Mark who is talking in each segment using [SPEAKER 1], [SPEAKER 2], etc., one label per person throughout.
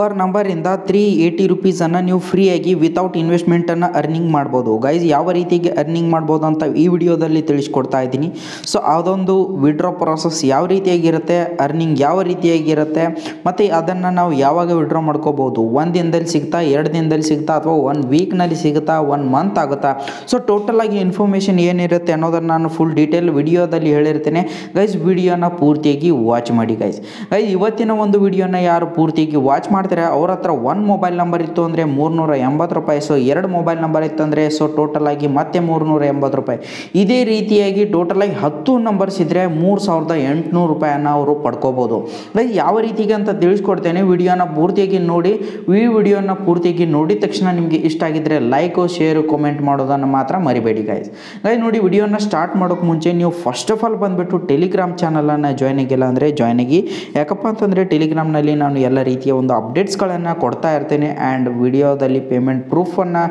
[SPEAKER 1] Per ನಂಬರಿಂದ three eighty ರುಪೀಸನ್ನು ನೀವು ಫ್ರೀಯಾಗಿ ವಿತೌಟ್ ಇನ್ವೆಸ್ಟ್ಮೆಂಟನ್ನು ಅರ್ನಿಂಗ್ ಮಾಡ್ಬೋದು. ಗೈಸ್ ಯಾವ ರೀತಿಗೆ ಅರ್ನಿಂಗ್ ಮಾಡ್ಬೋದು ಅಂತ ಈ ವಿಡಿಯೋದಲ್ಲಿ ತಿಳಿಸ್ಕೊಡ್ತಾ ಇದ್ದೀನಿ. ಸೊ ಅದೊಂದು ವಿಡ್ರಾ ಪ್ರಾಸೆಸ್ ಯಾವ ರೀತಿಯಾಗಿರುತ್ತೆ ಅರ್ನಿಂಗ್ ಯಾವ ರೀತಿಯಾಗಿರುತ್ತೆ, ಮತ್ತು ಅದನ್ನು ನಾವು ಯಾವಾಗ ವಿಡ್ರಾ ಮಾಡ್ಕೋಬೋದು? ಒಂದು ದಿನದಲ್ಲಿ ಸಿಗ್ತಾ, ಎರಡು ದಿನದಲ್ಲಿ ಸಿಗ್ತಾ, ಅಥವಾ ಒನ್ ವೀಕ್ನಲ್ಲಿ ಸಿಗುತ್ತಾ ಒನ್ ಮಂತ್ ಆಗುತ್ತಾ? ಸೊ ಟೋಟಲ್ ಆಗಿ ಇನ್ಫಾರ್ಮೇಷನ್ ಏನಿರುತ್ತೆ ಅನ್ನೋದನ್ನು ನಾನು ಫುಲ್ ಡೀಟೇಲ್ ವಿಡಿಯೋದಲ್ಲಿ ಹೇಳಿರ್ತೇನೆ. ಗೈಸ್ ವಿಡಿಯೋನ ಪೂರ್ತಿಯಾಗಿ ವಾಚ್ ಮಾಡಿ ಗೈಸ್ ಗೈಸ್ ಇವತ್ತಿನ ಒಂದು ವಿಡಿಯೋನ ಯಾರು ಪೂರ್ತಿಯಾಗಿ ವಾಚ್ ಮಾಡ್ತಾರೆ ಅವ್ರ ಹತ್ರ ಒನ್ ಮೊಬೈಲ್ ನಂಬರ್ ಇತ್ತು ಅಂದರೆ ಮೂರ್ನೂರ ಎಂಬತ್ತು ರೂಪಾಯಿ. ಸೊ ಎರಡು ಮೊಬೈಲ್ ನಂಬರ್ ಇತ್ತು ಅಂದರೆ ಸೊ ಟೋಟಲ್ ಆಗಿ ಮತ್ತೆ ಮೂರ್ನೂರ ಎಂಬತ್ತು ರೂಪಾಯಿ. ಇದೇ ರೀತಿಯಾಗಿ ಟೋಟಲ್ ಆಗಿ ಹತ್ತು ನಂಬರ್ಸ್ ಇದ್ದರೆ ಮೂರು ಸಾವಿರದ ಎಂಟುನೂರು ರೂಪಾಯಿಯನ್ನು ಅವರು ಪಡ್ಕೋಬೋದು. ಲೈಕ್ ಯಾವ ರೀತಿಗೆ ಅಂತ ತಿಳಿಸ್ಕೊಡ್ತೇನೆ, ವಿಡಿಯೋನ ಪೂರ್ತಿಯಾಗಿ ನೋಡಿ. ಈ ವಿಡಿಯೋನ ಪೂರ್ತಿಯಾಗಿ ನೋಡಿದ ತಕ್ಷಣ ನಿಮಗೆ ಇಷ್ಟ ಆಗಿದ್ದರೆ ಲೈಕು ಶೇರು ಕಮೆಂಟ್ ಮಾಡೋದನ್ನು ಮಾತ್ರ ಮರಿಬೇಡಿ ಗೈಸ್ ಗಾಯ್ ನೋಡಿ, ವಿಡಿಯೋನ ಸ್ಟಾರ್ಟ್ ಮಾಡೋಕ್ಕೆ ಮುಂಚೆ ನೀವು ಫಸ್ಟ್ ಆಫ್ ಆಲ್ ಬಂದುಬಿಟ್ಟು ಟೆಲಿಗ್ರಾಮ್ ಚಾನಲನ್ನು ಜಾಯ್ನ್ ಆಗಿಲ್ಲ ಅಂದರೆ ಜಾಯ್ನ್ ಆಗಿ. ಯಾಕಪ್ಪ ಅಂತಂದರೆ ಟೆಲಿಗ್ರಾಮ್ನಲ್ಲಿ ನಾನು ಎಲ್ಲ ರೀತಿಯ ಒಂದು ಅಪ್ಡೇಟ್ಸ್ಗಳನ್ನು ಕೊಡ್ತಾ ಇರ್ತೀನಿ ಆ್ಯಂಡ್ ವಿಡಿಯೋದಲ್ಲಿ ಪೇಮೆಂಟ್ ಪ್ರೂಫನ್ನು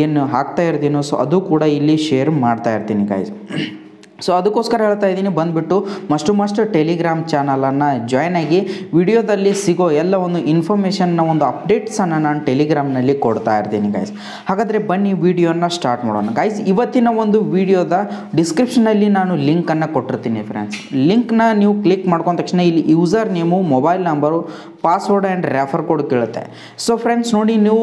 [SPEAKER 1] ಏನು ಹಾಕ್ತಾ ಇರ್ತೀನೋ ಸೊ ಅದು ಕೂಡ ಇಲ್ಲಿ ಶೇರ್ ಮಾಡ್ತಾ ಇರ್ತೀನಿ ಗೈಸ್ ಸೊ ಅದಕ್ಕೋಸ್ಕರ ಹೇಳ್ತಾ ಇದ್ದೀನಿ, ಬಂದುಬಿಟ್ಟು ಮಸ್ಟು ಮಸ್ಟ್ ಟೆಲಿಗ್ರಾಮ್ ಚಾನಲನ್ನು ಜಾಯ್ನ್ ಆಗಿ ವಿಡಿಯೋದಲ್ಲಿ ಸಿಗೋ ಎಲ್ಲ ಒಂದು ಇನ್ಫಾರ್ಮೇಷನ್ನ ಒಂದು ಅಪ್ಡೇಟ್ಸನ್ನು ನಾನು ಟೆಲಿಗ್ರಾಮ್ನಲ್ಲಿ ಕೊಡ್ತಾ ಇರ್ತೀನಿ ಗೈಸ್ ಹಾಗಾದರೆ ಬನ್ನಿ ವಿಡಿಯೋನ ಸ್ಟಾರ್ಟ್ ಮಾಡೋಣ. ಗೈಸ್ ಇವತ್ತಿನ ಒಂದು ವಿಡಿಯೋದ ಡಿಸ್ಕ್ರಿಪ್ಷನಲ್ಲಿ ನಾನು ಲಿಂಕನ್ನು ಕೊಟ್ಟಿರ್ತೀನಿ ಫ್ರೆಂಡ್ಸ್ ಲಿಂಕ್ನ ನೀವು ಕ್ಲಿಕ್ ಮಾಡ್ಕೊಂಡ ತಕ್ಷಣ ಇಲ್ಲಿ user name mobile number password and refer code ಕೇಳುತ್ತೆ. ಸೊ ಫ್ರೆಂಡ್ಸ್ ನೋಡಿ ನೀವು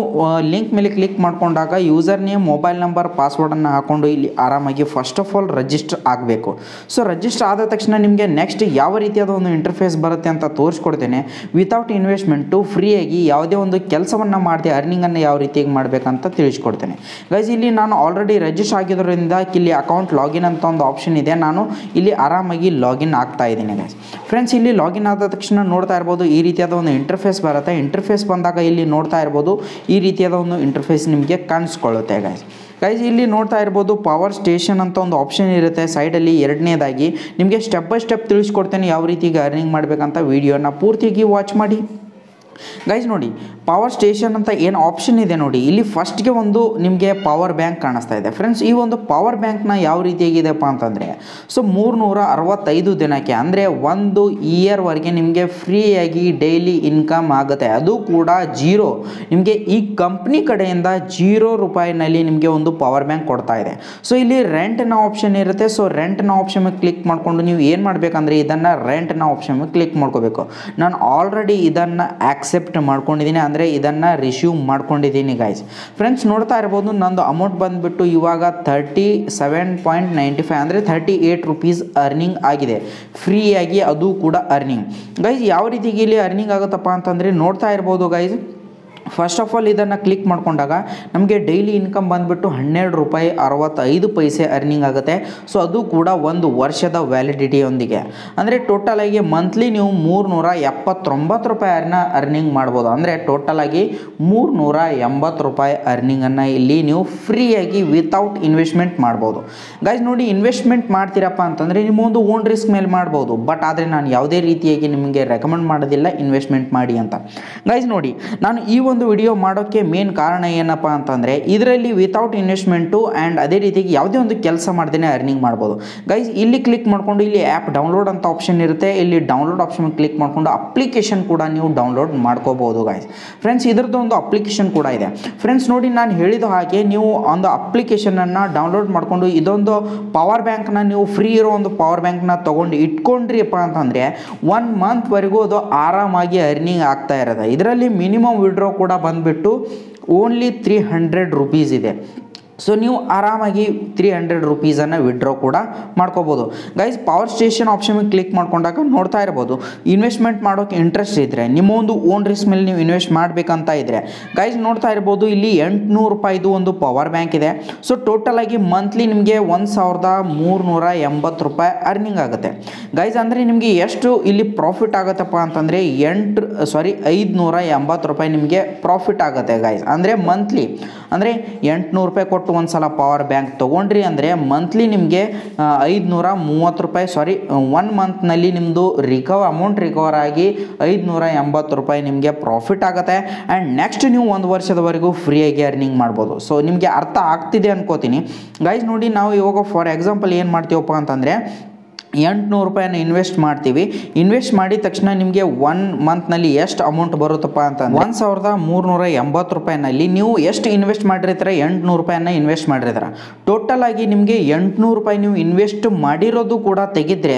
[SPEAKER 1] ಲಿಂಕ್ ಮೇಲೆ ಕ್ಲಿಕ್ ಮಾಡ್ಕೊಂಡಾಗ ಯೂಸರ್ ನೇಮ್ ಮೊಬೈಲ್ ನಂಬರ್ ಪಾಸ್ವರ್ಡನ್ನು ಹಾಕೊಂಡು ಇಲ್ಲಿ ಆರಾಮಾಗಿ ಫಸ್ಟ್ ಆಫ್ ಆಲ್ ರಿಜಿಸ್ಟರ್ ಆಗಬೇಕು. ಸೊ ರಿಜಿಸ್ಟರ್ ಆದ ತಕ್ಷಣ ನಿಮಗೆ ನೆಕ್ಸ್ಟ್ ಯಾವ ರೀತಿಯಾದ ಒಂದು ಇಂಟರ್ಫೇಸ್ ಬರುತ್ತೆ ಅಂತ ತೋರಿಸ್ಕೊಡ್ತೇನೆ. ವಿತೌಟ್ ಇನ್ವೆಸ್ಟ್ಮೆಂಟು ಫ್ರೀಯಾಗಿ ಯಾವುದೇ ಒಂದು ಕೆಲಸವನ್ನು ಮಾಡದೆ ಅರ್ನಿಂಗನ್ನು ಯಾವ ರೀತಿಯಾಗಿ ಮಾಡಬೇಕಂತ ತಿಳಿಸ್ಕೊಡ್ತೇನೆ. ಗೈಸ್ ಇಲ್ಲಿ ನಾನು ಆಲ್ರೆಡಿ ರಿಜಿಸ್ಟರ್ ಆಗಿರೋದ್ರಿಂದ ಇಲ್ಲಿ ಅಕೌಂಟ್ ಲಾಗಿನ್ ಅಂತ ಒಂದು ಆಪ್ಷನ್ ಇದೆ. ನಾನು ಇಲ್ಲಿ ಆರಾಮಾಗಿ ಲಾಗಿನ್ ಆಗ್ತಾ ಇದ್ದೀನಿ ಗೈಸ್ ಫ್ರೆಂಡ್ಸ್ ಇಲ್ಲಿ ಲಾಗಿನ್ ಆದ ತಕ್ಷಣ ನೋಡ್ತಾ ಇರ್ಬೋದು ಈ ರೀತಿಯಾದ ಒಂದು ಇಂಟರ್ಫೇಸ್ ಬರುತ್ತೆ. ಇಂಟರ್ಫೇಸ್ ಬಂದಾಗ ಇಲ್ಲಿ ನೋಡ್ತಾ ಇರ್ಬೋದು, ಈ ರೀತಿಯಾದ ಒಂದು ಇಂಟರ್ಫೇಸ್ ನಿಮಗೆ ಕಾಣಿಸ್ಕೊಳ್ಳುತ್ತೆ ಗೈಸ್ ಗೈಸ್ ಇಲ್ಲಿ ನೋಡ್ತಾ ಇರ್ಬೋದು ಪವರ್ ಸ್ಟೇಷನ್ ಅಂತ ಒಂದು ಆಪ್ಷನ್ ಇರುತ್ತೆ. ಸೈಡಲ್ಲಿ ಎರಡನೇದಾಗಿ ನಿಮಗೆ ಸ್ಟೆಪ್ ಬೈ ಸ್ಟೆಪ್ ತಿಳಿಸ್ಕೊಡ್ತೇನೆ ಯಾವ ರೀತಿಗೆ ಅರ್ನಿಂಗ್ ಮಾಡಬೇಕಂತ ವೀಡಿಯೋನ ಪೂರ್ತಿಯಾಗಿ ವಾಚ್ ಮಾಡಿ. ಗೈಸ್ ನೋಡಿ ಪವರ್ ಸ್ಟೇಷನ್ ಅಂತ ಏನು ಆಪ್ಷನ್ ಇದೆ ನೋಡಿ. ಇಲ್ಲಿ ಫಸ್ಟ್ಗೆ ಒಂದು ನಿಮಗೆ ಪವರ್ ಬ್ಯಾಂಕ್ ಕಾಣಿಸ್ತಾ ಇದೆ. ಫ್ರೆಂಡ್ಸ್ ಈ ಒಂದು ಪವರ್ ಬ್ಯಾಂಕ್ನ ಯಾವ ರೀತಿಯಾಗಿದೆಪ್ಪ ಅಂತಂದರೆ, ಸೊ ಮೂರುನೂರ ಅರವತ್ತೈದು ದಿನಕ್ಕೆ, ಅಂದರೆ ಒಂದು ಇಯರ್ವರೆಗೆ ನಿಮಗೆ ಫ್ರೀಯಾಗಿ ಡೈಲಿ ಇನ್ಕಮ್ ಆಗುತ್ತೆ. ಅದು ಕೂಡ ಜೀರೋ ನಿಮಗೆ ಈ ಕಂಪ್ನಿ ಕಡೆಯಿಂದ ಜೀರೋ ರೂಪಾಯಿನಲ್ಲಿ ನಿಮಗೆ ಒಂದು ಪವರ್ ಬ್ಯಾಂಕ್ ಕೊಡ್ತಾ ಇದೆ. ಸೊ ಇಲ್ಲಿ ರೆಂಟ್ನ ಆಪ್ಷನ್ ಇರುತ್ತೆ. ಸೊ ರೆಂಟ್ನ ಆಪ್ಷನ್ ಕ್ಲಿಕ್ ಮಾಡಿಕೊಂಡು ನೀವು ಏನು ಮಾಡಬೇಕಂದ್ರೆ, ಇದನ್ನು ರೆಂಟ್ನ ಆಪ್ಷನ್ ಕ್ಲಿಕ್ ಮಾಡ್ಕೋಬೇಕು. ನಾನು ಆಲ್ರೆಡಿ ಇದನ್ನು ಆಕ್ಸೆಪ್ಟ್ ಮಾಡ್ಕೊಂಡಿದ್ದೀನಿ. ಅಂದರೆ ಇದನ್ನು ರಿಸೀವ್ ಮಾಡ್ಕೊಂಡಿದ್ದೀನಿ ಗಾಯ್ಸ್ ಫ್ರೆಂಡ್ಸ್ ನೋಡ್ತಾ ಇರ್ಬೋದು, ನಂದು ಅಮೌಂಟ್ ಬಂದುಬಿಟ್ಟು ಇವಾಗ thirty seven point ninety five ಅಂದರೆ ತರ್ಟಿ ಏಯ್ಟ್ ರುಪೀಸ್ ಅರ್ನಿಂಗ್ ಆಗಿದೆ ಫ್ರೀಯಾಗಿ ಅದು ಕೂಡ ಅರ್ನಿಂಗ್ ಗೈಸ್ ಯಾವ ರೀತಿಗೆ ಇಲ್ಲಿ ಅರ್ನಿಂಗ್ ಆಗುತ್ತಪ್ಪ ಅಂತಂದರೆ, ನೋಡ್ತಾ ಇರ್ಬೋದು ಗೈಸ್ ಫಸ್ಟ್ ಆಫ್ ಆಲ್ ಇದನ್ನು ಕ್ಲಿಕ್ ಮಾಡಿಕೊಂಡಾಗ ನಮಗೆ ಡೈಲಿ ಇನ್ಕಮ್ ಬಂದುಬಿಟ್ಟು ಹನ್ನೆರಡು ರೂಪಾಯಿ ಅರವತ್ತೈದು ಪೈಸೆ ಅರ್ನಿಂಗ್ ಆಗುತ್ತೆ. ಸೊ ಅದು ಕೂಡ ಒಂದು ವರ್ಷದ ವ್ಯಾಲಿಡಿಟಿಯೊಂದಿಗೆ ಅಂದರೆ ಟೋಟಲಾಗಿ ಮಂತ್ಲಿ ನೀವು ಮೂರುನೂರ ಎಪ್ಪತ್ತೊಂಬತ್ತು ರೂಪಾಯಿ ಅರ್ನ ಅರ್ನಿಂಗ್ ಮಾಡ್ಬೋದು. ಅಂದರೆ ಟೋಟಲಾಗಿ ಮೂರುನೂರ ಎಂಬತ್ತು ರೂಪಾಯಿ ಅರ್ನಿಂಗನ್ನು ಇಲ್ಲಿ ನೀವು ಫ್ರೀಯಾಗಿ ವಿತೌಟ್ ಇನ್ವೆಸ್ಟ್ಮೆಂಟ್ ಮಾಡ್ಬೋದು. ಗೈಸ್ ನೋಡಿ ಇನ್ವೆಸ್ಟ್ಮೆಂಟ್ ಮಾಡ್ತೀರಪ್ಪ ಅಂತಂದರೆ ನಿಮ್ಮೊಂದು ಓನ್ ರಿಸ್ಕ್ ಮೇಲೆ ಮಾಡ್ಬೋದು. ಬಟ್ ಆದರೆ ನಾನು ಯಾವುದೇ ರೀತಿಯಾಗಿ ನಿಮಗೆ ರೆಕಮೆಂಡ್ ಮಾಡೋದಿಲ್ಲ ಇನ್ವೆಸ್ಟ್ಮೆಂಟ್ ಮಾಡಿ ಅಂತ. ಗೈಸ್ ನೋಡಿ, ನಾನು ಈ ಒಂದು ವಿಡಿಯೋ ಮಾಡೋಕ್ಕೆ ಮೇನ್ ಕಾರಣ ಏನಪ್ಪ ಅಂತಂದರೆ ಇದರಲ್ಲಿ ವಿತೌಟ್ ಇನ್ವೆಸ್ಟ್ಮೆಂಟು ಆ್ಯಂಡ್ ಅದೇ ರೀತಿಯಾಗಿ ಯಾವುದೇ ಒಂದು ಕೆಲಸ ಮಾಡ್ದೇ ಅರ್ನಿಂಗ್ ಮಾಡ್ಬೋದು. ಗೈಸ್ ಇಲ್ಲಿ ಕ್ಲಿಕ್ ಮಾಡಿಕೊಂಡು ಇಲ್ಲಿ ಆ್ಯಪ್ ಡೌನ್ಲೋಡ್ ಅಂತ ಆಪ್ಷನ್ ಇರುತ್ತೆ. ಇಲ್ಲಿ ಡೌನ್ಲೋಡ್ ಆಪ್ಷನ್ ಕ್ಲಿಕ್ ಮಾಡಿಕೊಂಡು ಅಪ್ಲಿಕೇಶನ್ ಕೂಡ ನೀವು ಡೌನ್ಲೋಡ್ ಮಾಡ್ಕೋಬೋದು ಗೈಸ್ ಫ್ರೆಂಡ್ಸ್ ಇದರದ್ದು ಒಂದು ಅಪ್ಲಿಕೇಶನ್ ಕೂಡ ಇದೆ. ಫ್ರೆಂಡ್ಸ್ ನೋಡಿ ನಾನು ಹೇಳಿದ ಹಾಗೆ ನೀವು ಒಂದು ಅಪ್ಲಿಕೇಶನನ್ನು ಡೌನ್ಲೋಡ್ ಮಾಡಿಕೊಂಡು ಇದೊಂದು ಪವರ್ ಬ್ಯಾಂಕ್ನ ನೀವು ಫ್ರೀ ಇರೋ ಒಂದು ಪವರ್ ಬ್ಯಾಂಕ್ನ ತೊಗೊಂಡು ಇಟ್ಕೊಂಡ್ರಿಪ್ಪ ಅಂತಂದರೆ ಒನ್ ಮಂತ್ವರೆಗೂ ಅದು ಆರಾಮಾಗಿ ಅರ್ನಿಂಗ್ ಆಗ್ತಾ ಇರೋದು ಇದರಲ್ಲಿ ಮಿನಿಮಮ್ ವಿಡ್ರಾ ಕೂಡ ಬಂದುಬಿಟ್ಟು ಓನ್ಲಿ ತ್ರೀ ಹಂಡ್ರೆಡ್ ರುಪೀಸ್ ಇದೆ. ಸೊ ನೀವು ಆರಾಮಾಗಿ ತ್ರೀ ಹಂಡ್ರೆಡ್ ರುಪೀಸನ್ನು ವಿಡ್ರಾ ಕೂಡ ಮಾಡ್ಕೋಬೋದು. Guys power station option click ಮಾಡ್ಕೊಂಡಾಗ ನೋಡ್ತಾ ಇರ್ಬೋದು. ಇನ್ವೆಸ್ಟ್ಮೆಂಟ್ ಮಾಡೋಕ್ಕೆ ಇಂಟ್ರೆಸ್ಟ್ ಇದ್ದರೆ ನಿಮ್ಮ ಒಂದು ಓನ್ ರಿಸ್ಕ್ ಮೇಲೆ ನೀವು ಇನ್ವೆಸ್ಟ್ ಮಾಡಬೇಕಂತ ಇದ್ದರೆ ಗೈಸ್ ನೋಡ್ತಾ ಇರ್ಬೋದು, ಇಲ್ಲಿ ಎಂಟುನೂರು ರೂಪಾಯಿದು ಒಂದು ಪವರ್ ಬ್ಯಾಂಕ್ ಇದೆ. ಸೊ ಟೋಟಲಾಗಿ ಮಂತ್ಲಿ ನಿಮಗೆ ಒಂದು ಸಾವಿರದ ಮೂರುನೂರ ಎಂಬತ್ತು ರೂಪಾಯಿ ಅರ್ನಿಂಗ್ ಆಗುತ್ತೆ. ಗೈಸ್ ಅಂದರೆ ನಿಮಗೆ ಎಷ್ಟು ಇಲ್ಲಿ ಪ್ರಾಫಿಟ್ ಆಗುತ್ತಪ್ಪ ಅಂತಂದರೆ, ಎಂಟು ಸಾರಿ ಐದುನೂರ ಎಂಬತ್ತು ರೂಪಾಯಿ ನಿಮಗೆ ಪ್ರಾಫಿಟ್ ಆಗುತ್ತೆ ಗೈಸ್ ಅಂದರೆ ಮಂತ್ಲಿ ಅಂದರೆ ಎಂಟುನೂರು ರೂಪಾಯಿ ಕೊಟ್ಟು ಒಂದು ಸಲ ಪವರ್ ಬ್ಯಾಂಕ್ ತೊಗೊಂಡ್ರಿ ಅಂದರೆ ಮಂತ್ಲಿ ನಿಮಗೆ ಐದುನೂರ ಮೂವತ್ತು ರೂಪಾಯಿ ಸಾರಿ ಒನ್ ಮಂತ್ನಲ್ಲಿ ನಿಮ್ಮದು ರಿಕವರ್ ಅಮೌಂಟ್ ರಿಕವರ್ ಆಗಿ ಐದುನೂರ ಎಂಬತ್ತು ರೂಪಾಯಿ ನಿಮಗೆ ಪ್ರಾಫಿಟ್ ಆಗುತ್ತೆ. ಆ್ಯಂಡ್ ನೆಕ್ಸ್ಟ್ ನೀವು ಒಂದು ವರ್ಷದವರೆಗೂ ಫ್ರೀಯಾಗಿ ಅರ್ನಿಂಗ್ ಮಾಡ್ಬೋದು. ಸೊ ನಿಮಗೆ ಅರ್ಥ ಆಗ್ತಿದೆ ಅನ್ಕೋತೀನಿ. ಗೈಸ್ ನೋಡಿ ನಾವು ಇವಾಗ ಫಾರ್ ಎಕ್ಸಾಂಪಲ್ ಏನು ಮಾಡ್ತೀವಪ್ಪ ಅಂತಂದರೆ ಎಂಟುನೂರು ರೂಪಾಯಿನ ಇನ್ವೆಸ್ಟ್ ಮಾಡ್ತೀವಿ. ಇನ್ವೆಸ್ಟ್ ಮಾಡಿದ ತಕ್ಷಣ ನಿಮಗೆ ಒನ್ ಮಂತ್ನಲ್ಲಿ ಎಷ್ಟು ಅಮೌಂಟ್ ಬರುತ್ತಪ್ಪ ಅಂತ ಒಂದು ಸಾವಿರದ ಮೂರುನೂರ ಎಂಬತ್ತು ರೂಪಾಯಿನಲ್ಲಿ ನೀವು ಎಷ್ಟು ಇನ್ವೆಸ್ಟ್ ಮಾಡಿರ್ತೀರ? ಎಂಟುನೂರು ರೂಪಾಯಿನ ಇನ್ವೆಸ್ಟ್ ಮಾಡಿರ್ತೀರ. ಟೋಟಲ್ ಆಗಿ ನಿಮಗೆ ಎಂಟುನೂರು ರೂಪಾಯಿ ನೀವು ಇನ್ವೆಸ್ಟ್ ಮಾಡಿರೋದು ಕೂಡ ತೆಗೆದ್ರೆ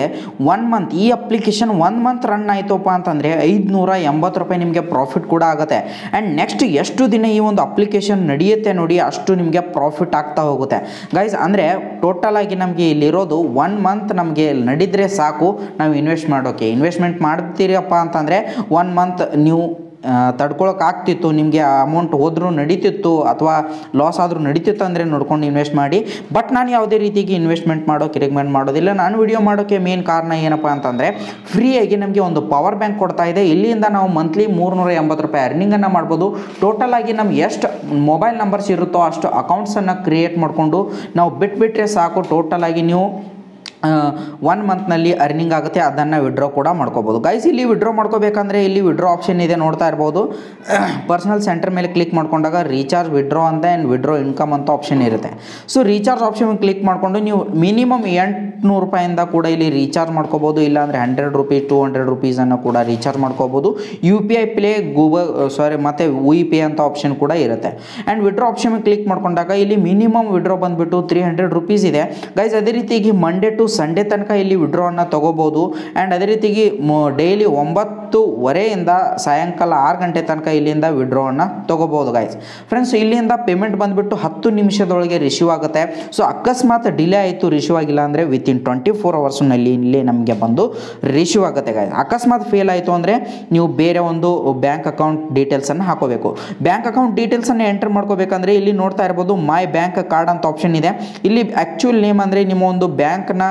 [SPEAKER 1] ಒನ್ ಮಂತ್ ಈ ಅಪ್ಲಿಕೇಶನ್ ಒನ್ ಮಂತ್ ರನ್ ಆಯ್ತಪ್ಪ ಅಂತಂದರೆ ಐದುನೂರ ಎಂಬತ್ತು ರೂಪಾಯಿ ನಿಮಗೆ ಪ್ರಾಫಿಟ್ ಕೂಡ ಆಗುತ್ತೆ. ಆ್ಯಂಡ್ ನೆಕ್ಸ್ಟ್ ಎಷ್ಟು ದಿನ ಈ ಒಂದು ಅಪ್ಲಿಕೇಶನ್ ನಡೆಯುತ್ತೆ ನೋಡಿ ಅಷ್ಟು ನಿಮಗೆ ಪ್ರಾಫಿಟ್ ಆಗ್ತಾ ಹೋಗುತ್ತೆ. ಗೈಸ್ ಅಂದರೆ ಟೋಟಲ್ ಆಗಿ ನಮಗೆ ಇಲ್ಲಿರೋದು ಒನ್ ಮಂತ್ ನಮಗೆ ನಡಿದ್ರೆ ಸಾಕು, ನಾವು ಇನ್ವೆಸ್ಟ್ ಮಾಡೋಕೆ. ಇನ್ವೆಸ್ಟ್ಮೆಂಟ್ ಮಾಡ್ತೀರಪ್ಪ ಅಂತಂದರೆ ಒನ್ ಮಂತ್ ನೀವು ತಡ್ಕೊಳಕ್ಕಾಗ್ತಿತ್ತು ನಿಮಗೆ ಆ ಅಮೌಂಟ್ ಹೋದರೂ ನಡೀತಿತ್ತು ಅಥವಾ ಲಾಸ್ ಆದರೂ ನಡೀತಿತ್ತು ಅಂದರೆ ನೋಡ್ಕೊಂಡು ಇನ್ವೆಸ್ಟ್ ಮಾಡಿ. ಬಟ್ ನಾನು ಯಾವುದೇ ರೀತಿಗೆ ಇನ್ವೆಸ್ಟ್ಮೆಂಟ್ ಮಾಡೋಕೆ ರೆಕಮೆಂಡ್ ಮಾಡೋದಿಲ್ಲ. ನಾನು ವಿಡಿಯೋ ಮಾಡೋಕ್ಕೆ ಮೇನ್ ಕಾರಣ ಏನಪ್ಪ ಅಂತಂದರೆ ಫ್ರೀಯಾಗಿ ನಮಗೆ ಒಂದು ಪವರ್ ಬ್ಯಾಂಕ್ ಕೊಡ್ತಾ ಇದೆ. ಇಲ್ಲಿಂದ ನಾವು ಮಂತ್ಲಿ ಮೂರುನೂರ ಎಂಬತ್ತು ರೂಪಾಯಿ ಅರ್ನಿಂಗನ್ನು ಮಾಡ್ಬೋದು. ಟೋಟಲ್ ಆಗಿ ನಮ್ಗೆ ಎಷ್ಟು ಮೊಬೈಲ್ ನಂಬರ್ಸ್ ಇರುತ್ತೋ ಅಷ್ಟು ಅಕೌಂಟ್ಸನ್ನು ಕ್ರಿಯೇಟ್ ಮಾಡಿಕೊಂಡು ನಾವು ಬಿಟ್ಬಿಟ್ರೆ ಸಾಕು. ಟೋಟಲ್ ಆಗಿ ನೀವು ಒನ್ ಮಂತ್ನಲ್ಲಿ ಅರ್ನಿಂಗ್ ಆಗುತ್ತೆ, ಅದನ್ನು ವಿಡ್ರಾ ಕೂಡ ಮಾಡ್ಕೋಬೋದು. ಗೈಸ್ ಇಲ್ಲಿ ವಿಡ್ರಾ ಮಾಡ್ಕೋಬೇಕಂದ್ರೆ ಇಲ್ಲಿ ವಿಡ್ರಾ ಆಪ್ಷನ್ ಇದೆ, ನೋಡ್ತಾ ಇರ್ಬೋದು. ಪರ್ಸನಲ್ ಸೆಂಟರ್ ಮೇಲೆ ಕ್ಲಿಕ್ ಮಾಡ್ಕೊಂಡಾಗ ರೀಚಾರ್ಜ್ ವಿಡ್ರಾ ಅಂತ ಆ್ಯಂಡ್ ವಿಡ್ರಾ ಇನ್ಕಮ್ ಅಂತ ಆಪ್ಷನ್ ಇರುತ್ತೆ. ಸೊ ರೀಚಾರ್ಜ್ ಆಪ್ಷನ್ ಕ್ಲಿಕ್ ಮಾಡಿಕೊಂಡು ನೀವು ಮಿನಿಮಮ್ ಎಂಟುನೂರು ರೂಪಾಯಿಂದ ಕೂಡ ಇಲ್ಲಿ ರೀಚಾರ್ಜ್ ಮಾಡ್ಕೋಬೋದು, ಇಲ್ಲಾಂದರೆ ಹಂಡ್ರೆಡ್ ರುಪೀಸ್ ಟು ಹಂಡ್ರೆಡ್ ರುಪೀಸನ್ನು ಕೂಡ ರೀಚಾರ್ಜ್ ಮಾಡ್ಕೋಬೋದು. U P I play Google sorry ಮತ್ತು ವಿ ಪಿ ಅಂತ ಆಪ್ಷನ್ ಕೂಡ ಇರುತ್ತೆ. ಆ್ಯಂಡ್ ವಿಡ್ರಾ ಆಪ್ಷನ್ ಕ್ಲಿಕ್ ಮಾಡ್ಕೊಂಡಾಗ ಇಲ್ಲಿ ಮಿನಿಮಮ್ ವಿಡ್ರಾ ಬಂದುಬಿಟ್ಟು ತ್ರೀ ಹಂಡ್ರೆಡ್ ರುಪೀಸ್ ಇದೆ. ಗೈಸ್ ಅದೇ ರೀತಿಯಾಗಿ ಮಂಡೇ ಟು ಸಂಡೇ ತನಕ ಇಲ್ಲಿ ವಿಡ್ರಾವನ್ನು ತೊಗೋಬೋದು. ಆ್ಯಂಡ್ ಅದೇ ರೀತಿಗೆ ಡೈಲಿ ಒಂಬತ್ತುವರೆಯಿಂದ ಸಾಯಂಕಾಲ ಆರು ಗಂಟೆ ತನಕ ಇಲ್ಲಿಂದ ವಿಡ್ರಾವನ್ನು ತೊಗೋಬೋದು ಗಾಯ್ಸ್ ಫ್ರೆಂಡ್ಸ್ ಇಲ್ಲಿಂದ ಪೇಮೆಂಟ್ ಬಂದುಬಿಟ್ಟು ಹತ್ತು ನಿಮಿಷದೊಳಗೆ ರಿಸೀವ್ ಆಗುತ್ತೆ. ಸೊ ಅಕಸ್ಮಾತ್ ಡಿಲೇ ಆಯಿತು ರಿಸೀವ್ ಆಗಿಲ್ಲ ಅಂದರೆ ವಿತಿನ್ ಟ್ವೆಂಟಿ ಫೋರ್ ಅವರ್ಸ್ನಲ್ಲಿ ಇಲ್ಲಿ ನಮಗೆ ಬಂದು ರಿಸೀವ್ ಆಗುತ್ತೆ ಗಾಯ್ಸ್ ಅಕಸ್ಮಾತ್ ಫೇಲ್ ಆಯಿತು ಅಂದರೆ ನೀವು ಬೇರೆ ಒಂದು ಬ್ಯಾಂಕ್ ಅಕೌಂಟ್ ಡೀಟೇಲ್ಸನ್ನು ಹಾಕೋಬೇಕು. ಬ್ಯಾಂಕ್ ಅಕೌಂಟ್ ಡೀಟೇಲ್ಸನ್ನು ಎಂಟರ್ ಮಾಡ್ಕೋಬೇಕಂದ್ರೆ ಇಲ್ಲಿ ನೋಡ್ತಾ ಇರ್ಬೋದು ಮೈ ಬ್ಯಾಂಕ್ ಕಾರ್ಡ್ ಅಂತ ಆಪ್ಷನ್ ಇದೆ. ಇಲ್ಲಿ ಆ್ಯಕ್ಚುಲ್ ನೇಮ್ ಅಂದರೆ ನಿಮ್ಮ ಒಂದು ಬ್ಯಾಂಕ್ನ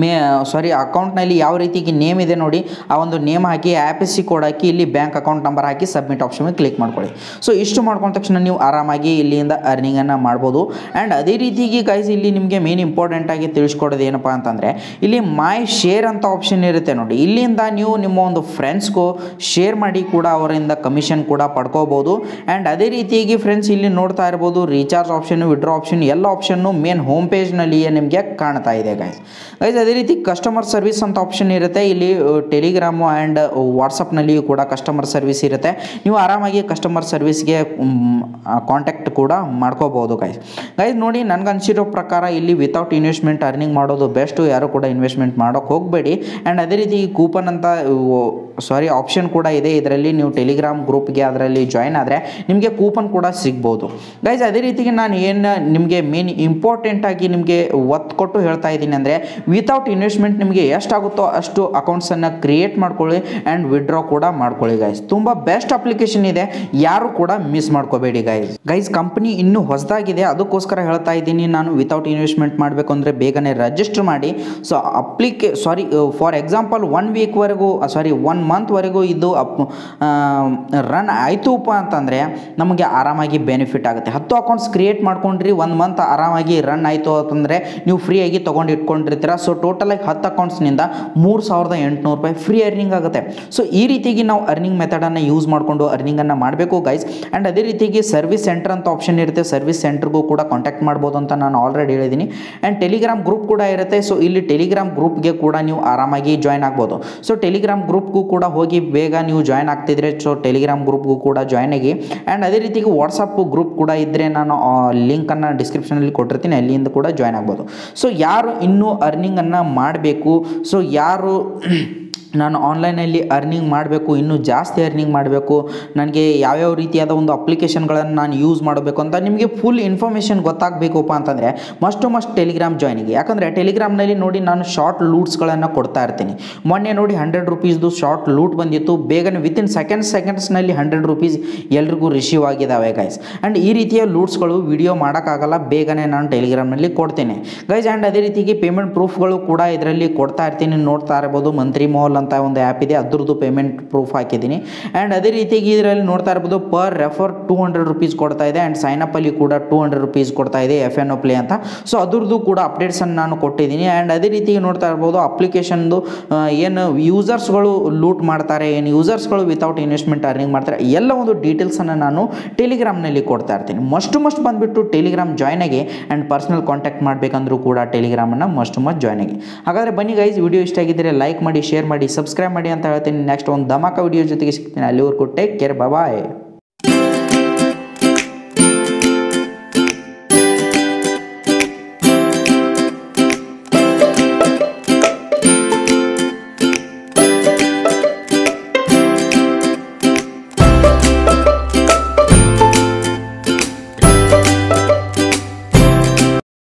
[SPEAKER 1] ಮೇ ಸಾರಿ ಅಕೌಂಟ್ನಲ್ಲಿ ಯಾವ ರೀತಿಗೆ ನೇಮ್ ಇದೆ ನೋಡಿ, ಆ ಒಂದು ನೇಮ್ ಹಾಕಿ ಆ್ಯಪ್ ಎಸ್ ಸಿ ಕೋಡ್ ಹಾಕಿ, ಇಲ್ಲಿ ಬ್ಯಾಂಕ್ ಅಕೌಂಟ್ ನಂಬರ್ ಹಾಕಿ ಸಬ್ಮಿಟ್ ಆಪ್ಷನ್ ಕ್ಲಿಕ್ ಮಾಡ್ಕೊಳ್ಳಿ. ಸೊ ಇಷ್ಟು ಮಾಡ್ಕೊಂಡ ತಕ್ಷಣ ನೀವು ಆರಾಮಾಗಿ ಇಲ್ಲಿಂದ ಅರ್ನಿಂಗನ್ನು ಮಾಡ್ಬೋದು. ಆ್ಯಂಡ್ ಅದೇ ರೀತಿಗೆ ಗೈಸ್ ಇಲ್ಲಿ ನಿಮಗೆ ಮೇನ್ ಇಂಪಾರ್ಟೆಂಟಾಗಿ ತಿಳಿಸ್ಕೊಡೋದು ಏನಪ್ಪ ಅಂತಂದರೆ, ಇಲ್ಲಿ ಮೈ ಶೇರ್ ಅಂತ ಆಪ್ಷನ್ ಇರುತ್ತೆ ನೋಡಿ. ಇಲ್ಲಿಂದ ನೀವು ನಿಮ್ಮ ಒಂದು ಫ್ರೆಂಡ್ಸ್ಗೂ ಶೇರ್ ಮಾಡಿ ಕೂಡ ಅವರಿಂದ ಕಮಿಷನ್ ಕೂಡ ಪಡ್ಕೋಬೋದು. ಆ್ಯಂಡ್ ಅದೇ ರೀತಿಯಾಗಿ ಫ್ರೆಂಡ್ಸ್ ಇಲ್ಲಿ ನೋಡ್ತಾ ಇರ್ಬೋದು ರೀಚಾರ್ಜ್ ಆಪ್ಷನ್ ವಿಡ್ರಾ ಆಪ್ಷನ್ ಎಲ್ಲ ಆಪ್ಷನ್ನು ಮೇನ್ ಹೋಮ್ ಪೇಜ್ನಲ್ಲಿಯೇ ನಿಮಗೆ ಕಾಣ್ತಾ ಇದೆ ಗೈಸ್ ಗೈಸ್ ಅದೇ ರೀತಿ ಕಸ್ಟಮರ್ ಸರ್ವಿಸ್ ಅಂತ ಆಪ್ಷನ್ ಇರುತ್ತೆ. ಇಲ್ಲಿ ಟೆಲಿಗ್ರಾಮು ಆ್ಯಂಡ್ ವಾಟ್ಸಪ್ನಲ್ಲಿಯೂ ಕೂಡ ಕಸ್ಟಮರ್ ಸರ್ವಿಸ್ ಇರುತ್ತೆ. ನೀವು ಆರಾಮಾಗಿ ಕಸ್ಟಮರ್ ಸರ್ವಿಸ್ಗೆ ಕಾಂಟ್ಯಾಕ್ಟ್ ಕೂಡ ಮಾಡ್ಕೋಬೋದು ಗೈಸ್ ಗೈಸ್ ನೋಡಿ, ನನಗೆ ಅನಿಸಿರೋ ಪ್ರಕಾರ ಇಲ್ಲಿ ವಿತೌಟ್ ಇನ್ವೆಸ್ಟ್ಮೆಂಟ್ ಅರ್ನಿಂಗ್ ಮಾಡೋದು ಬೆಸ್ಟು ಯಾರು ಕೂಡ ಇನ್ವೆಸ್ಟ್ಮೆಂಟ್ ಮಾಡೋಕ್ಕೆ ಹೋಗಬೇಡಿ. ಆ್ಯಂಡ್ ಅದೇ ರೀತಿ ಕೂಪನ್ ಅಂತ ಸಾರಿ ಆಪ್ಷನ್ ಕೂಡ ಇದೆ. ಇದರಲ್ಲಿ ನೀವು ಟೆಲಿಗ್ರಾಮ್ ಗ್ರೂಪ್ಗೆ ಅದರಲ್ಲಿ ಜಾಯ್ನ್ ಆದರೆ ನಿಮಗೆ ಕೂಪನ್ ಕೂಡ ಸಿಗ್ಬೋದು. ಗೈಸ್ ಅದೇ ರೀತಿಗೆ ನಾನು ಏನು ನಿಮಗೆ ಮೇನ್ ಇಂಪಾರ್ಟೆಂಟ್ ಆಗಿ ನಿಮಗೆ ಒತ್ತು ಕೊಟ್ಟು ಹೇಳ್ತಾ ಇದ್ದೀನಿ ಅಂದರೆ ವಿತೌಟ್ ಇನ್ವೆಸ್ಟ್ಮೆಂಟ್ ನಿಮಗೆ ಎಷ್ಟಾಗುತ್ತೋ ಅಷ್ಟು ಅಕೌಂಟ್ಸನ್ನು ಕ್ರಿಯೇಟ್ ಮಾಡ್ಕೊಳ್ಳಿ ಆ್ಯಂಡ್ ವಿಡ್ರಾ ಕೂಡ ಮಾಡ್ಕೊಳ್ಳಿ ಗೈಸ್ ತುಂಬ ಬೆಸ್ಟ್ ಅಪ್ಲಿಕೇಶನ್ ಇದೆ. ಯಾರು ಕೂಡ ಮಿಸ್ ಮಾಡ್ಕೋಬೇಡಿ ಗೈಸ್ ಗೈಸ್ ಕಂಪ್ನಿ ಇನ್ನೂ ಹೊಸದಾಗಿದೆ. ಅದಕ್ಕೋಸ್ಕರ ಹೇಳ್ತಾ ಇದ್ದೀನಿ, ನಾನು ವಿತೌಟ್ ಇನ್ವೆಸ್ಟ್ಮೆಂಟ್ ಮಾಡಬೇಕು ಅಂದರೆ ಬೇಗನೆ ರಿಜಿಸ್ಟರ್ ಮಾಡಿ. ಸೊ ಅಪ್ಲಿಕೆ ಸಾರಿ ಫಾರ್ ಎಕ್ಸಾಂಪಲ್ ಒನ್ ವೀಕ್ವರೆಗೂ ಸಾರಿ ಒನ್ ಮಂತ್ವರೆಗೂ ಇದು ಅಪ್ ರನ್ ಆಯಿತುಪ್ಪ ಅಂತಂದರೆ ನಮಗೆ ಆರಾಮಾಗಿ ಬೆನಿಫಿಟ್ ಆಗುತ್ತೆ. ಹತ್ತು ಅಕೌಂಟ್ಸ್ ಕ್ರಿಯೇಟ್ ಮಾಡ್ಕೊಂಡ್ರಿ, ಒಂದು ಮಂತ್ ಆರಾಮಾಗಿ ರನ್ ಆಯಿತು ಅಂತಂದರೆ ನೀವು ಫ್ರೀಯಾಗಿ ತೊಗೊಂಡು ಇಟ್ಕೊಂಡಿರ್ತೀರ. ಸೊ ಟೋಟಲಾಗಿ ಹತ್ತು ಅಕೌಂಟ್ಸ್ನಿಂದ ಮೂರು ಸಾವಿರದ ಎಂಟುನೂರು ರೂಪಾಯಿ ಫ್ರೀ ಅರ್ನಿಂಗ್ ಆಗುತ್ತೆ. ಸೊ ಈ ರೀತಿಗೆ ನಾವು ಅರ್ನಿಂಗ್ ಮೆಥಡನ್ನು ಯೂಸ್ ಮಾಡಿಕೊಂಡು ಅರ್ನಿಂಗನ್ನು ಮಾಡಬೇಕು ಗೈಸ್ ಆ್ಯಂಡ್ ಅದೇ ರೀತಿಗೆ ಸರ್ವಿಸ್ ಸೆಂಟರ್ ಅಂತ ಆಪ್ಷನ್ ಇರುತ್ತೆ. ಸರ್ವಿಸ್ ಸೆಂಟರ್ಗೂ ಕೂಡ ಕಾಂಟ್ಯಾಕ್ಟ್ ಮಾಡ್ಬೋದು ಅಂತ ನಾನು ಆಲ್ರೆಡಿ ಹೇಳಿದ್ದೀನಿ ಆ್ಯಂಡ್ ಟೆಲಿಗ್ರಾಮ್ ಗ್ರೂಪ್ ಕೂಡ ಇರುತ್ತೆ. ಸೊ ಇಲ್ಲಿ ಟೆಲಿಗ್ರಾಮ್ ಗ್ರೂಪ್ಗೆ ಕೂಡ ನೀವು ಆರಾಮಾಗಿ ಜಾಯ್ನ್ ಆಗ್ಬೋದು. ಸೊ ಟೆಲಿಗ್ರಾಮ್ ಗ್ರೂಪ್ಗೂ ಕೂಡ ಹೋಗಿ ಬೇಗ ನೀವು ಜಾಯ್ನ್ ಆಗ್ತಿದ್ರೆ ಸೊ ಟೆಲಿಗ್ರಾಮ್ ಗ್ರೂಪ್ಗೂ ಕೂಡ ಜಾಯ್ನ್ ಆಗಿ. ಆ್ಯಂಡ್ ಅದೇ ರೀತಿಗೆ ವಾಟ್ಸಪ್ ಗ್ರೂಪ್ ಕೂಡ ಇದ್ದರೆ ನಾನು ಲಿಂಕನ್ನು ಡಿಸ್ಕ್ರಿಪ್ಷನಲ್ಲಿ ಕೊಟ್ಟಿರ್ತೀನಿ, ಅಲ್ಲಿಂದ ಕೂಡ ಜಾಯ್ನ್ ಆಗ್ಬೋದು. ಸೊ ಯಾರು ಇನ್ನೂ ಅರ್ನಿಂಗನ್ನು ಮಾಡಬೇಕು ಸೊ ಯಾರು ನಾನು ಆನ್ಲೈನಲ್ಲಿ ಅರ್ನಿಂಗ್ ಮಾಡಬೇಕು, ಇನ್ನೂ ಜಾಸ್ತಿ ಅರ್ನಿಂಗ್ ಮಾಡಬೇಕು, ನನಗೆ ಯಾವ್ಯಾವ ರೀತಿಯಾದ ಒಂದು ಅಪ್ಲಿಕೇಶನ್ಗಳನ್ನು ನಾನು ಯೂಸ್ ಮಾಡಬೇಕು ಅಂತ ನಿಮಗೆ ಫುಲ್ ಇನ್ಫಾರ್ಮೇಷನ್ ಗೊತ್ತಾಗಬೇಕಪ್ಪ ಅಂತಂದರೆ ಮಸ್ಟ್ ಮಸ್ಟ್ ಟೆಲಿಗ್ರಾಮ್ ಜಾಯ್ನಿಗೆ ಯಾಕಂದರೆ ಟೆಲಿಗ್ರಾಮ್ನಲ್ಲಿ ನೋಡಿ ನಾನು ಶಾರ್ಟ್ ಲೂಟ್ಸ್ಗಳನ್ನು ಕೊಡ್ತಾ ಇರ್ತೀನಿ. ಮೊನ್ನೆ ನೋಡಿ ಹಂಡ್ರೆಡ್ ರುಪೀಸ್ದು ಶಾರ್ಟ್ ಲೂಟ್ ಬಂದಿತ್ತು. ಬೇಗನೆ ವಿತಿನ್ ಸೆಕೆಂಡ್ ಸೆಕೆಂಡ್ಸ್ನಲ್ಲಿ ಹಂಡ್ರೆಡ್ ರುಪೀಸ್ ಎಲ್ರಿಗೂ ರಿಸೀವ್ ಆಗಿದ್ದಾವೆ ಗೈಸ್ ಆ್ಯಂಡ್ ಈ ರೀತಿಯ ಲೂಟ್ಸ್ಗಳು ವಿಡಿಯೋ ಮಾಡೋಕ್ಕಾಗಲ್ಲ, ಬೇಗನೆ ನಾನು ಟೆಲಿಗ್ರಾಮ್ನಲ್ಲಿ ಕೊಡ್ತೇನೆ. ಗೈಸ್ ಆ್ಯಂಡ್ ಅದೇ ರೀತಿಗೆ ಪೇಮೆಂಟ್ ಪ್ರೂಫ್ಗಳು ಕೂಡ ಇದರಲ್ಲಿ ಕೊಡ್ತಾ ಇರ್ತೀನಿ. ನೋಡ್ತಾ ಇರ್ಬೋದು, ಮಂತ್ರಿ ಮೋಲ್ ಅಂತ ಒಂದು ಆ್ಯಪ್ ಇದೆ, ಅದ್ರದ್ದು ಪೇಮೆಂಟ್ ಪ್ರೂಫ್ ಹಾಕಿದ್ದೀನಿ. ಆ್ಯಂಡ್ ಅದೇ ರೀತಿಯಾಗಿ ಇದರಲ್ಲಿ ನೋಡ್ತಾ ಇರ್ಬೋದು per refer two hundred rupees ಕೊಡ್ತಾ ಇದೆ ಆ್ಯಂಡ್ ಸೈನಪ್ಪಲ್ಲಿ ಕೂಡ ಟೂ ಹಂಡ್ರೆಡ್ ರುಪೀಸ್ ಕೊಡ್ತಾ ಇದೆ ಎಫ್ ಎನ್ ಒ ಪ್ಲೇ ಅಂತ. ಸೊ ಅದ್ರದ್ದು ಕೂಡ ಅಪ್ಡೇಟ್ಸನ್ನು ನಾನು ಕೊಟ್ಟಿದ್ದೀನಿ. ಆ್ಯಂಡ್ ಅದೇ ರೀತಿ ನೋಡ್ತಾ ಇರ್ಬೋದು ಅಪ್ಲಿಕೇಶನ್ದು ಏನು ಯೂಸರ್ಸ್ಗಳು ಲೂಟ್ ಮಾಡ್ತಾರೆ, ಏನು ಯೂಸರ್ಸ್ಗಳು ವಿತೌಟ್ ಇನ್ವೆಸ್ಟ್ಮೆಂಟ್ ಅರ್ನಿಂಗ್ ಮಾಡ್ತಾರೆ, ಎಲ್ಲ ಒಂದು ಡೀಟೇಲ್ಸನ್ನು ನಾನು ಟೆಲಿಗ್ರಾಮ್ನಲ್ಲಿ ಕೊಡ್ತಾ ಇರ್ತೀನಿ. ಮಸ್ಟ್ ಮಸ್ಟ್ ಬಂದುಬಿಟ್ಟು ಟೆಲಿಗ್ರಾಮ್ ಜಾಯ್ನ್ ಆಗಿ ಆ್ಯಂಡ್ ಪರ್ಸ್ನಲ್ ಕಾಂಟ್ಯಾಕ್ಟ್ ಮಾಡಬೇಕಂದ್ರೂ ಕೂಡ ಟೆಲಿಗ್ರಾಮನ್ನು ಮಸ್ಟ್ ಮಸ್ಟ್ ಜಾಯ್ನ್ ಆಗಿ. ಹಾಗಾದರೆ ಬನ್ನಿ ಗೈಸ್ ವಿಡಿಯೋ ಇಷ್ಟ ಆಗಿದ್ದರೆ ಲೈಕ್ ಮಾಡಿ ಶೇರ್ ಮಾಡಿ ಸಬ್ಸ್ಕ್ರೈಬ್ ಮಾಡಿ ಅಂತ ಹೇಳ್ತೀನಿ. ನೆಕ್ಸ್ಟ್ ಒಂದು ಧಮಾಕ ವಿಡಿಯೋ ಜೊತೆಗೆ ಸಿಗ್ತೀನಿ. ಅಲ್ಲಿವರೆಗೂ ಟೇಕ್ ಕೇರ್ ಬಾಯ್